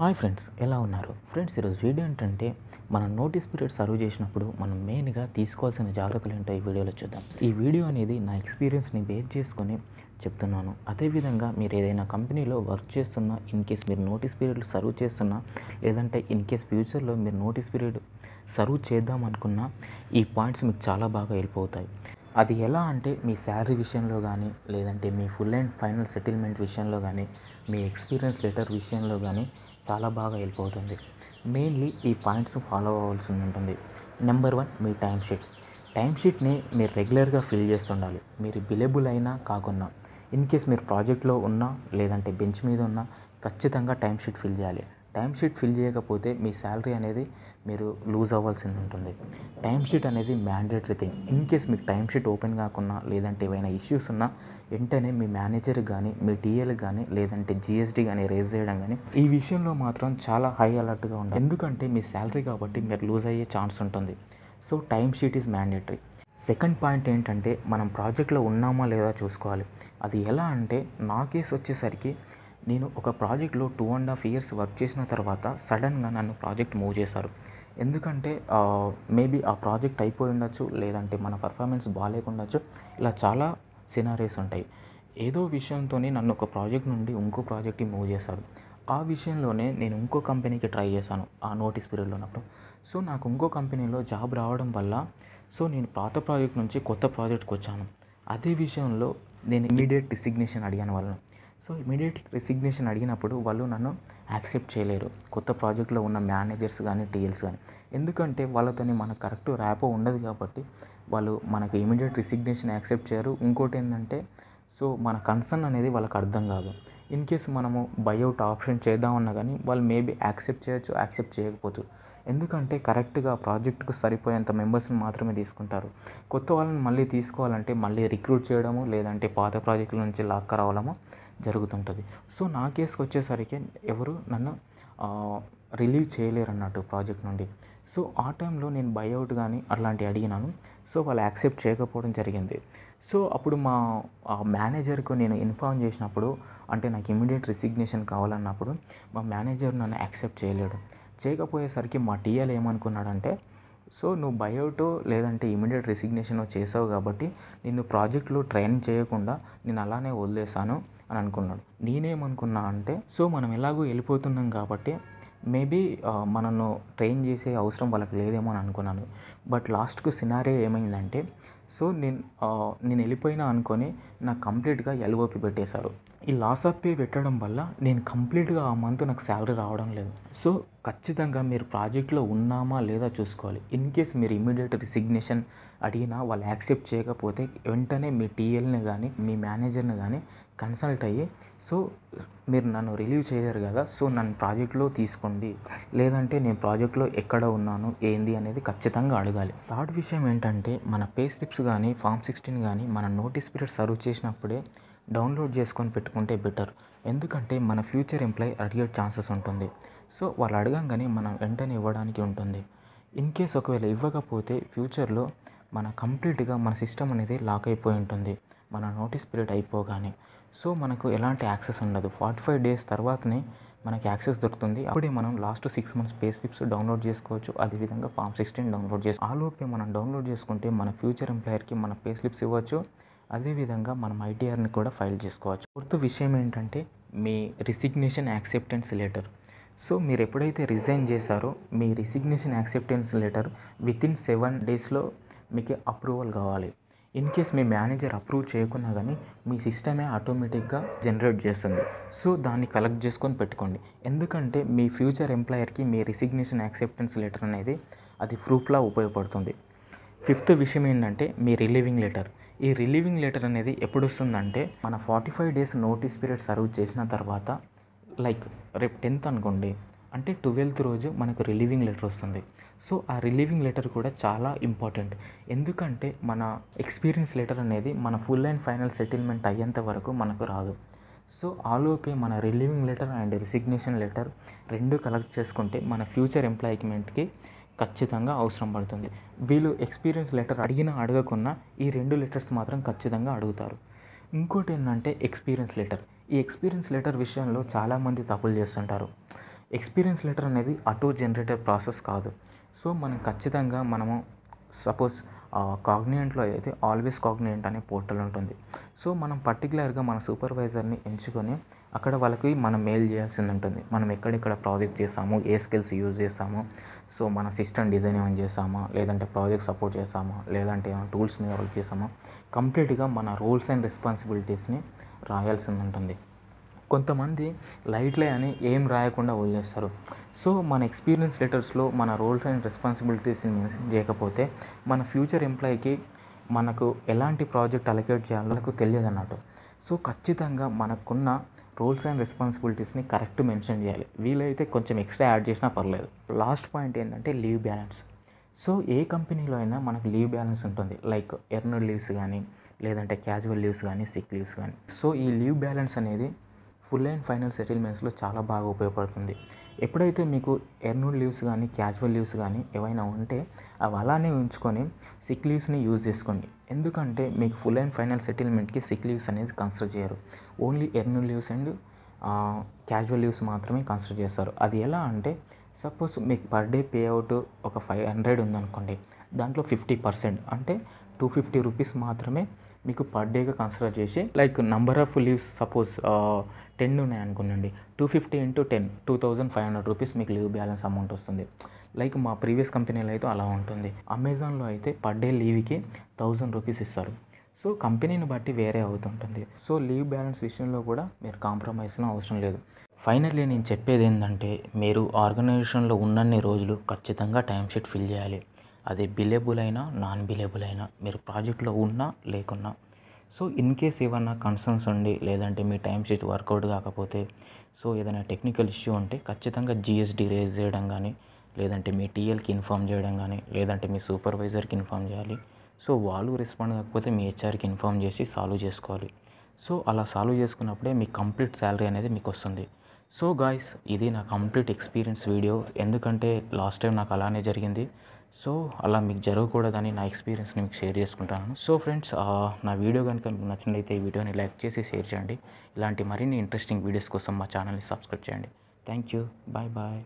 Hi friends ఎలా ఉన్నారు? Friends ఈరోజు వీడియో ఏంటంటే మనం నోటీస్ పీరియడ్ సర్వ్ చేసినప్పుడు మనం మెయిన్గా తీసుకోవాల్సిన జాగ్రత్తలు ఏంటో ఈ వీడియోలో చూద్దాం. ఈ వీడియో అనేది నా ఎక్స్పీరియన్స్ని బేస్ చేసుకొని చెప్తున్నాను. అదేవిధంగా మీరు ఏదైనా కంపెనీలో వర్క్ చేస్తున్నా ఇన్ కేస్ మీరు నోటీస్ పీరియడ్ సర్వ్ చేస్తున్నా లేదంటే ఇన్ కేస్ ఫ్యూచర్లో మీరు నోటీస్ పీరియడ్ సర్వ్ చేద్దాం అనుకున్నా ఈ పాయింట్స్ మీకు చాలా బాగా హెల్ప్ అవుతాయి. అది ఎలా అంటే మీ శాలరీ విషయంలో కానీ లేదంటే మీ ఫుల్ అండ్ ఫైనల్ సెటిల్మెంట్ విషయంలో కానీ మీ ఎక్స్పీరియన్స్ లెటర్ విషయంలో కానీ చాలా బాగా హెల్ప్ అవుతుంది. మెయిన్లీ ఈ పాయింట్స్ ఫాలో అవ్వాల్సి ఉంటుంది. నెంబర్ వన్ మీ టైం షీట్. టైం షీట్ని మీరు రెగ్యులర్గా ఫిల్ చేస్తుండాలి. మీరు బిలేబుల్ అయినా కాకున్నా. ఇన్ కేస్ మీరు ప్రాజెక్ట్లో ఉన్నా లేదంటే బెంచ్ మీద ఉన్నా ఖచ్చితంగా టైం షీట్ ఫిల్ చేయాలి. టైం షీట్ ఫిల్ చేయకపోతే మీ శాలరీ అనేది మీరు లూజ్ అవ్వాల్సింది ఉంటుంది. టైం షీట్ అనేది మ్యాండేటరీ థింగ్ ఇన్ కేస్ మీకు టైం షీట్ ఓపెన్ కాకున్నా లేదంటే ఏమైనా ఇష్యూస్ ఉన్నా వెంటనే మీ మేనేజర్కి కానీ మీ టీఎల్కి కానీ లేదంటే జిఎస్టీ కానీ రేజ్ చేయడం కానీ ఈ విషయంలో మాత్రం చాలా హై అలర్ట్గా ఉండాలి. ఎందుకంటే మీ శాలరీ కాబట్టి మీరు లూజ్ అయ్యే ఛాన్స్ ఉంటుంది. So time sheet is mandatory second point ఏంటంటే మనం ప్రాజెక్ట్లో ఉన్నామా లేదా చూసుకోవాలి. అది ఎలా అంటే నా కేసు వచ్చేసరికి నేను ఒక ప్రాజెక్ట్లో two and half years work చేసిన తర్వాత సడన్గా నన్ను ప్రాజెక్ట్ మూవ్ చేశారు. ఎందుకంటే మేబీ ఆ ప్రాజెక్ట్ అయిపోయి ఉండొచ్చు లేదంటే మన పర్ఫార్మెన్స్ బాగాలేకుండొచ్చు. ఇలా చాలా సినారీస్ ఉంటాయి. ఏదో విషయంతో నన్ను ఒక ప్రాజెక్ట్ నుండి ఇంకో ప్రాజెక్ట్కి మూవ్ చేశారు. ఆ విషయంలోనే నేను ఇంకో కంపెనీకి ట్రై చేశాను ఆ నోటీస్ పీరియడ్లో ఉన్నప్పుడు. సో నాకు ఇంకో కంపెనీలో జాబ్ రావడం వల్ల సో నేను పాత ప్రాజెక్ట్ నుంచి కొత్త ప్రాజెక్ట్కి వచ్చాను. అదే విషయంలో నేను ఇమీడియట్ డిసిగ్నేషన్ అడిగాను వాళ్ళను. సో ఇమీడియట్ రిసిగ్నేషన్ అడిగినప్పుడు వాళ్ళు నన్ను యాక్సెప్ట్ చేయలేరు. కొత్త ప్రాజెక్ట్లో ఉన్న మేనేజర్స్ కానీ టీఎల్స్ కానీ ఎందుకంటే వాళ్ళతోని మనకు కరెక్ట్ ర్యాపో ఉండదు కాబట్టి వాళ్ళు మనకి ఇమీడియట్ రిసిగ్నేషన్ యాక్సెప్ట్ చేయరు. ఇంకోటి ఏంటంటే సో మన కన్సర్న్ అనేది వాళ్ళకి అర్థం కాదు. ఇన్ కేస్ మనము బైఅవుట్ ఆప్షన్ చేద్దామన్నా కానీ వాళ్ళు మేబీ యాక్సెప్ట్ చేయొచ్చు యాక్సెప్ట్ చేయకపోవచ్చు. ఎందుకంటే కరెక్ట్గా ప్రాజెక్ట్కు సరిపోయేంత మెంబర్స్ని మాత్రమే తీసుకుంటారు. కొత్త వాళ్ళని మళ్ళీ తీసుకోవాలంటే మళ్ళీ రిక్రూట్ చేయడము లేదంటే పాత ప్రాజెక్టుల నుంచి లాక్క రావడము జరుగుతుంటుంది. సో నా కేసుకు వచ్చేసరికి ఎవరు నన్ను రిలీవ్ చేయలేరు అన్నట్టు ప్రాజెక్ట్ నుండి. సో ఆ టైంలో నేను బైఅవుట్ కానీ అట్లాంటివి అడిగినాను. సో వాళ్ళు యాక్సెప్ట్ చేయకపోవడం జరిగింది. సో అప్పుడు మా మేనేజర్కు నేను ఇన్ఫార్మ్ చేసినప్పుడు అంటే నాకు ఇమీడియట్ రిసిగ్నేషన్ కావాలన్నప్పుడు మా మేనేజర్ నన్ను యాక్సెప్ట్ చేయలేడు. చేయకపోయేసరికి మా టీఎల్ ఏమనుకున్నాడంటే సో నువ్వు బయోటో లేదంటే ఇమీడియట్ రిసిగ్నేషన్ చేసావు కాబట్టి నిన్ను ప్రాజెక్ట్లో ట్రైన్ చేయకుండా నేను అలానే వదిలేసాను అని అనుకున్నాడు. నేనేమనుకున్నా అంటే సో మనం ఎలాగో వెళ్ళిపోతున్నాం కాబట్టి మేబీ మనను ట్రైన్ చేసే అవసరం వాళ్ళకి లేదేమో అని అనుకున్నాను. బట్ లాస్ట్కు సినారీ ఏమైందంటే సో నేను నేను వెళ్ళిపోయినా అనుకొని నాకు కంప్లీట్గా ఎల్ఓపి పెట్టేశారు. ఈ లాస్ ఆఫ్ పే పెట్టడం వల్ల నేను కంప్లీట్గా ఆ మంత్ నాకు శాలరీ రావడం లేదు. సో ఖచ్చితంగా మీరు ప్రాజెక్ట్లో ఉన్నామా లేదా చూసుకోవాలి. ఇన్ కేస్ మీరు ఇమీడియట్ రిసిగ్నేషన్ అడిగినా వాళ్ళు యాక్సెప్ట్ చేయకపోతే వెంటనే మీ టీఎల్ని కానీ మీ మేనేజర్ని కానీ కన్సల్ట్ అయ్యి సో మీరు నన్ను రిలీవ్ చేయలేరు కదా సో నన్ను ప్రాజెక్ట్లో తీసుకోండి. లేదంటే నేను ప్రాజెక్ట్లో ఎక్కడ ఉన్నాను ఏంది అనేది ఖచ్చితంగా అడగాలి. థర్డ్ విషయం ఏంటంటే మన పే స్లిప్స్ కానీ ఫామ్ సిక్స్టీన్ కానీ మన నోటీస్ పీరియడ్ సర్వ్ చేసినప్పుడే డౌన్లోడ్ చేసుకొని పెట్టుకుంటే బెటర్. ఎందుకంటే మన ఫ్యూచర్ ఎంప్లాయ్ అడిగే ఛాన్సెస్ ఉంటుంది. సో వాళ్ళు అడగంగానే మనం వెంటనే ఇవ్వడానికి ఉంటుంది. ఇన్ కేస్ ఒకవేళ ఇవ్వకపోతే ఫ్యూచర్లో మన కంప్లీట్గా మన సిస్టమ్ అనేది లాక్ అయిపోయి ఉంటుంది. మన నోటీస్ పీరియడ్ అయిపోగానే. సో మనకు ఎలాంటి యాక్సెస్ ఉండదు. ఫార్టీ ఫైవ్ డేస్ తర్వాతనే మనకి యాక్సెస్ దొరుకుతుంది. అప్పుడే మనం last six months pay slips download చేసుకోవచ్చు. అదేవిధంగా ఫామ్ సిక్స్టీన్ డౌన్లోడ్ చేసుకో ఆలోపే మనం డౌన్లోడ్ చేసుకుంటే మన ఫ్యూచర్ ఎంప్లాయర్కి మన పే స్లిప్స్ ఇవ్వచ్చు. అదేవిధంగా మనం ఐటీఆర్ని కూడా ఫైల్ చేసుకోవచ్చు. ఫోర్త్ విషయం ఏంటంటే మీ రిసిగ్నేషన్ యాక్సెప్టెన్స్ లెటర్ సో మీరు ఎప్పుడైతే రిజైన్ చేశారో మీ resignation acceptance letter within seven డేస్లో మీకు అప్రూవల్ కావాలి. ఇన్ కేస్ మీ మేనేజర్ అప్రూవ్ చేయకున్నా కానీ మీ సిస్టమే ఆటోమేటిక్గా జనరేట్ చేస్తుంది. సో దాన్ని కలెక్ట్ చేసుకొని పెట్టుకోండి. ఎందుకంటే మీ ఫ్యూచర్ ఎంప్లాయర్కి మీ రిసిగ్నేషన్ యాక్సెప్టెన్స్ లెటర్ అనేది అది ప్రూఫ్లా ఉపయోగపడుతుంది. ఫిఫ్త్ విషయం ఏంటంటే మీ రిలీవింగ్ లెటర్. ఈ రిలీవింగ్ లెటర్ అనేది ఎప్పుడు వస్తుందంటే మన forty five days notice period serve చేసిన తర్వాత లైక్ రేపు టెన్త్ అనుకోండి అంటే ట్వెల్త్ రోజు మనకు రిలీవింగ్ లెటర్ వస్తుంది. సో ఆ రిలీవింగ్ లెటర్ కూడా చాలా ఇంపార్టెంట్. ఎందుకంటే మన ఎక్స్పీరియన్స్ లెటర్ అనేది మన ఫుల్ అండ్ ఫైనల్ సెటిల్మెంట్ అయ్యేంత వరకు మనకు రాదు. సో ఆలోపే మన relieving letter and resignation letter రెండు కలెక్ట్ చేసుకుంటే మన ఫ్యూచర్ ఎంప్లాయ్మెంట్కి ఖచ్చితంగా అవసరం పడుతుంది. వీళ్ళు ఎక్స్పీరియన్స్ లెటర్ అడిగినా అడగకున్నా ఈ రెండు లెటర్స్ మాత్రం ఖచ్చితంగా అడుగుతారు. ఇంకోటి ఏంటంటే ఎక్స్పీరియన్స్ లెటర్. ఈ ఎక్స్పీరియన్స్ లెటర్ విషయంలో చాలామంది తప్పులు చేస్తుంటారు. ఎక్స్పీరియన్స్ లెటర్ అనేది ఆటో జనరేటర్ ప్రాసెస్ కాదు. సో మనం ఖచ్చితంగా మనము సపోజ్ కాగ్నియంట్లో అయితే ఆల్వేస్ కాగ్నియంట్ అనే పోర్టల్ ఉంటుంది. సో మనం పర్టికులర్గా మన సూపర్వైజర్ని ఎంచుకొని అక్కడ వాళ్ళకి మనం మెయిల్ చేయాల్సింది ఉంటుంది. మనం ఎక్కడెక్కడ ప్రాజెక్ట్ చేసాము ఏ స్కిల్స్ యూజ్ చేసాము సో మన సిస్టమ్ డిజైన్ ఏమైనా చేసామా లేదంటే ప్రాజెక్ట్ సపోర్ట్ చేసామా లేదంటే ఏమైనా టూల్స్ మీద వర్క్ చేసామా కంప్లీట్గా మన రూల్స్ అండ్ రెస్పాన్సిబిలిటీస్ని రాయాల్సింది ఉంటుంది. కొంతమంది లైట్లే అని ఏం రాయకుండా వదిలేస్తారు. సో మన ఎక్స్పీరియన్స్ లెటర్స్లో మన రోల్స్ అండ్ రెస్పాన్సిబిలిటీస్ని మెన్షన్ చేయకపోతే మన ఫ్యూచర్ ఎంప్లాయీకి మనకు ఎలాంటి ప్రాజెక్ట్ అలొకేట్ చేయాలో మనకు తెలియదు అన్నట్టు. సో ఖచ్చితంగా మనకున్న రోల్స్ అండ్ రెస్పాన్సిబిలిటీస్ని కరెక్ట్ మెన్షన్ చేయాలి. వీలైతే కొంచెం ఎక్స్ట్రా యాడ్ చేసినా పర్లేదు. లాస్ట్ పాయింట్ ఏంటంటే లీవ్ బ్యాలెన్స్ సో ఏ కంపెనీలో అయినా మనకు లీవ్ బ్యాలెన్స్ ఉంటుంది. లైక్ ఎర్నడ్ లీవ్స్ కానీ లేదంటే క్యాజువల్ లీవ్స్ కానీ సిక్ లీవ్స్ కానీ సో ఈ లీవ్ బ్యాలెన్స్ అనేది ఫుల్ అండ్ ఫైనల్ సెటిల్మెంట్స్లో చాలా బాగా ఉపయోగపడుతుంది. ఎప్పుడైతే మీకు ఎర్నూడ్ లీవ్స్ కానీ క్యాజువల్ లీవ్స్ కానీ ఏవైనా ఉంటే అవి అలానే ఉంచుకొని సిక్ లీవ్స్ని యూజ్ చేసుకోండి. ఎందుకంటే మీకు ఫుల్ అండ్ ఫైనల్ సెటిల్మెంట్కి సిక్ లీవ్స్ అనేది కన్సిడర్ చేయరు. Only earned leaves and casual leaves మాత్రమే కన్సిడర్ చేస్తారు. అది ఎలా అంటే సపోజ్ మీకు పర్ డే పే అవుట్ ఒక ఫైవ్ హండ్రెడ్ ఉందనుకోండి దాంట్లో ఫిఫ్టీ పర్సెంట్ అంటే టూ ఫిఫ్టీ రూపీస్ మాత్రమే మీకు పర్ డేగా కన్సిడర్ చేసి like number of leaves suppose ten ఉన్నాయి అనుకోండి two fifty into ten two thousand five hundred rupees మీకు లీవ్ బ్యాలెన్స్ అమౌంట్ వస్తుంది. లైక్ మా ప్రీవియస్ కంపెనీలో అయితే అలా ఉంటుంది. అమెజాన్లో అయితే పర్ డే లీవ్కి థౌజండ్ రూపీస్ ఇస్తారు. సో కంపెనీని బట్టి వేరే అవుతుంటుంది. సో లీవ్ బ్యాలెన్స్ విషయంలో కూడా మీరు కాంప్రమైజ్లో అవసరం లేదు. ఫైనల్లీ నేను చెప్పేది ఏంటంటే మీరు ఆర్గనైజేషన్లో ఉన్నన్ని రోజులు ఖచ్చితంగా టైం షీట్ ఫిల్ చేయాలి. అది బిలేబుల్ అయినా నాన్ బిలేబుల్ అయినా మీరు ప్రాజెక్ట్లో ఉన్నా లేకున్నా. సో ఇన్ కేస్ ఏమన్నా కన్సర్న్స్ ఉండి లేదంటే మీ టైం షీట్ వర్కౌట్ కాకపోతే సో ఏదైనా టెక్నికల్ ఇష్యూ ఉంటే ఖచ్చితంగా జిఎస్డి రేజ్ చేయడం కానీ లేదంటే మీ టీఎల్కి ఇన్ఫామ్ చేయడం కానీ లేదంటే మీ సూపర్వైజర్కి ఇన్ఫామ్ చేయాలి. సో వాళ్ళు రెస్పాండ్ కాకపోతే మీ హెచ్ఆర్కి ఇన్ఫామ్ చేసి సాల్వ్ చేసుకోవాలి. సో అలా సాల్వ్ చేసుకున్నప్పుడే మీ కంప్లీట్ శాలరీ అనేది మీకు వస్తుంది. సో గాయస్ ఇది నా కంప్లీట్ ఎక్స్పీరియన్స్ వీడియో ఎందుకంటే లాస్ట్ టైం నాకు అలానే జరిగింది. సో అలా మీకు జరగకూడదని నా ఎక్స్పీరియన్స్ని మీకు షేర్ చేసుకుంటాను. సో ఫ్రెండ్స్ నా వీడియో కనుక మీకు నచ్చినట్లయితే ఈ వీడియోని లైక్ చేసి షేర్ చేయండి. ఇలాంటి మరిన్ని ఇంట్రెస్టింగ్ వీడియోస్ కోసం మా ఛానల్ని సబ్స్క్రైబ్ చేయండి. Thank you bye bye